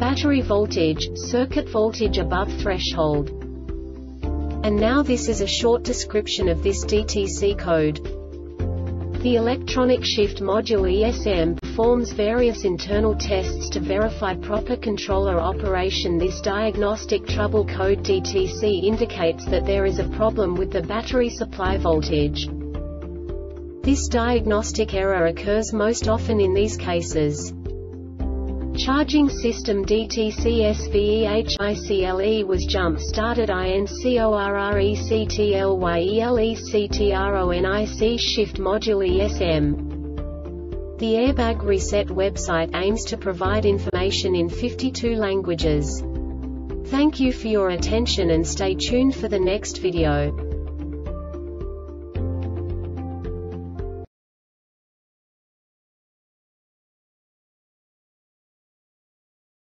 Battery voltage, circuit voltage above threshold. And now this is a short description of this DTC code. The electronic shift module ESM performs various internal tests to verify proper controller operation. This diagnostic trouble code DTC indicates that there is a problem with the battery supply voltage. This diagnostic error occurs most often in these cases. Charging system DTCSVEHICLE was jump-started INCORRECTLYELECTRONIC shift module ESM. The Airbag Reset website aims to provide information in 52 languages. Thank you for your attention and stay tuned for the next video.